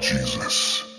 Jesus.